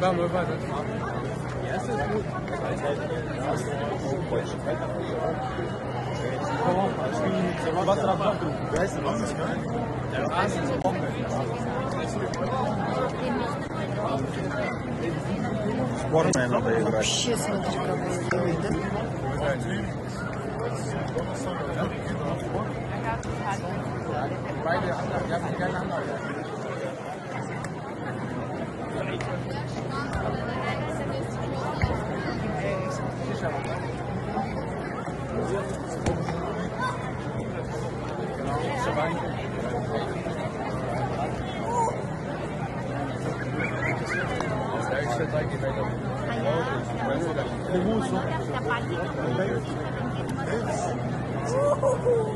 Ben we bij Спорная надо играть. Вообще смотри, какой Uhuhu.